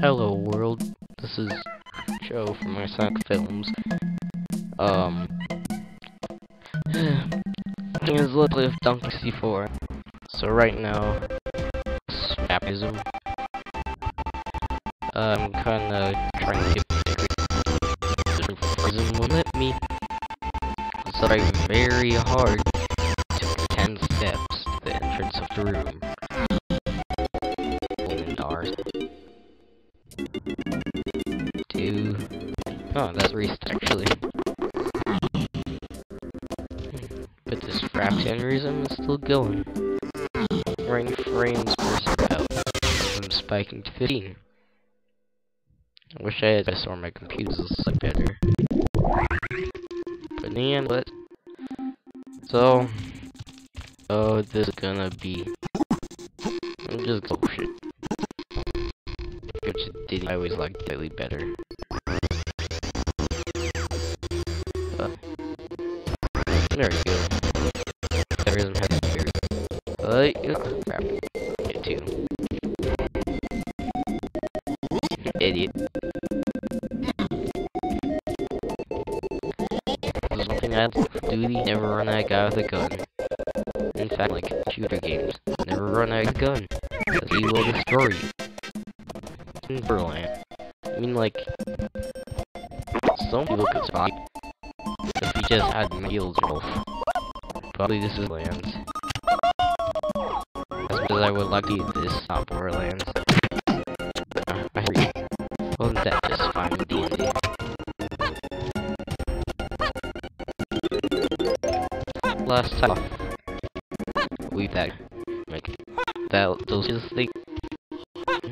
Hello world, this is Joe from Icelandik Films. Um, thing is literally of Donkey C4. So right now, Snapism. I'm kinda trying to Prism will let me. So I very hard to 10 steps to the entrance of the room. Two. Oh, that's reset actually. But this fraction reason is still going. Running frames per second. Spiking to 15. I wish I had this or my computer's like better. But in the? So, oh, this is gonna be. I'm just oh shit. Which I always like Daily better. Uh, there we go. Duty, never run at a guy with a gun. In fact, like shooter games, never run at a gun, because he will destroy you. In Berlin. I mean, like, some people could survive if he just had meals wolf. Probably this is lands. That's because I would like to eat this top Borderlands. Last time we that like that those just like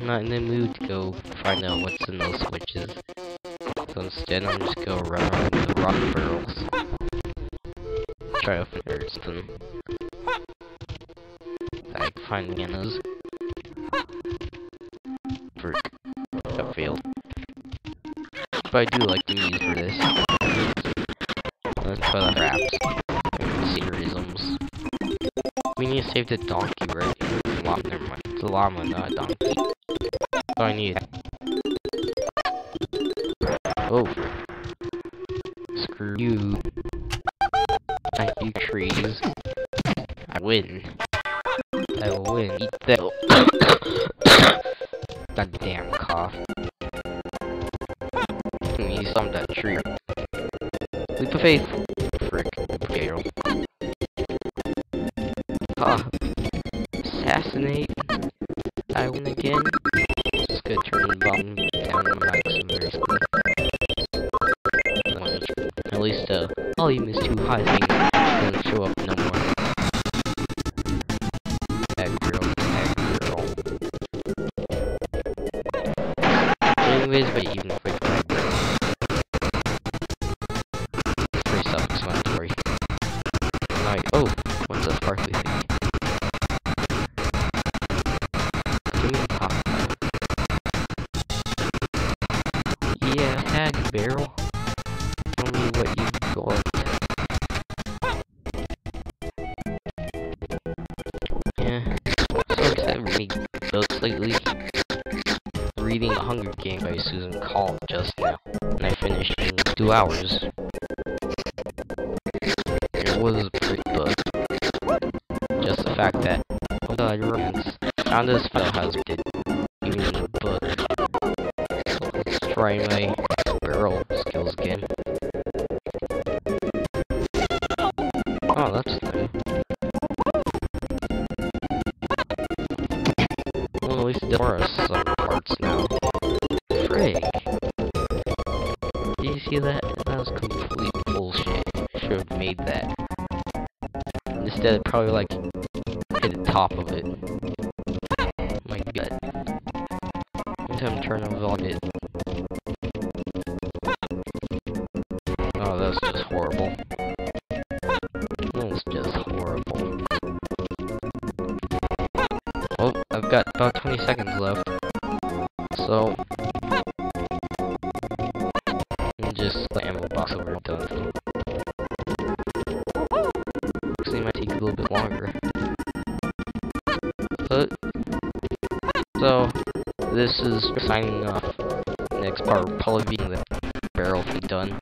not in the mood to go find out what's in those switches. So instead I'm just go around the rock barrels. Try to find something. Like find Viennas. Frick. That failed. But I do like the music for this. We need to save the donkey, right? Llama, never mind. It's a llama, not a donkey. So I need Oh. Screw you. I you trees. I win. I win. Eat that. that damn cough. You saw that tree. Leap of faith. Frick. Fail. Assassinate. I win again. Just gonna turn the bomb down on my some At least, uh, volume is too high, thing doesn't show up no more. Tag barrel. Tell me what you got. Yeah, lately. Reading Hunger Game by Suzanne Collins just now, and I finished in two hours. It was a pretty book. Just the fact that, oh god, romance. As fun as did even the book. So let's try my Least there are some parts now. Frick. Did you see that? That was complete bullshit. Should have made that. Instead, probably like hit the top of it. My god. gut. Anytime turn on it. Oh, that's just horrible. That's just horrible. Got about 20 seconds left. So, just the ammo box over and done. Actually, might take a little bit longer. But, so, this is signing off. Next part will probably be the barrel be done.